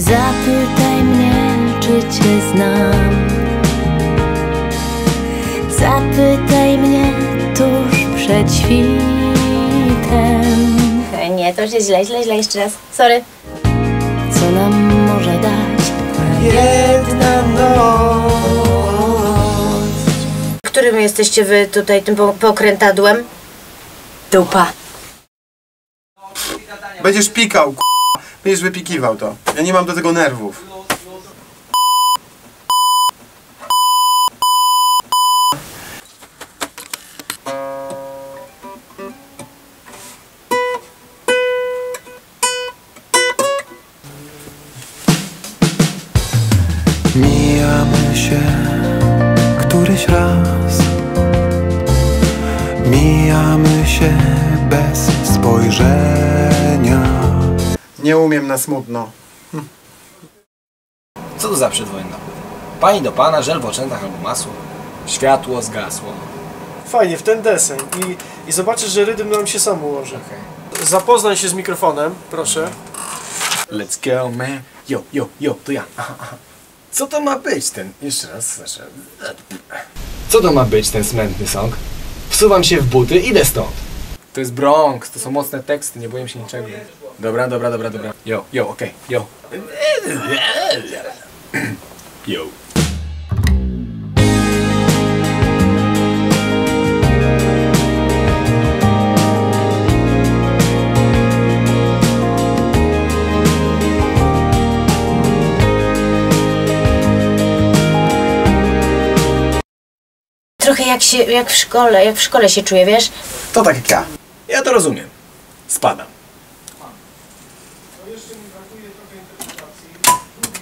Zapytaj mnie, czy cię znam. Zapytaj mnie tuż przed świtem. Nie, to już jest źle, źle, źle, jeszcze raz. Sorry. Co nam może dać Jedna noc. Którym jesteście wy tutaj tym po- pokrętadłem? dupa? Będziesz pikał, k***. Będziesz wypikiwał to. Ja nie mam do tego nerwów. Mijamy się któryś raz Mijamy się bez spojrzenia Nie umiem na smutno. Co to za przedwojenna? Pani do pana, żel w oczętach albo masło. Światło zgasło. Fajnie, w ten deseń i, i zobaczysz, że rytm nam się sam ułoży. Okej. Zapoznaj się z mikrofonem, proszę. Let's go, man. Yo, yo, yo, to ja. Aha, aha. Co to ma być ten... Jeszcze raz, znaczy... Co to ma być ten smętny song? Wsuwam się w buty, idę stąd. To jest Bronx, to są mocne teksty, nie boję się niczego. Dobra, dobra, dobra, dobra. Yo, yo, okej, yo. Yo. Trochę jak się, jak w szkole, jak w szkole się czuję, wiesz? To tak jak ja. Ja to rozumiem. Spadam.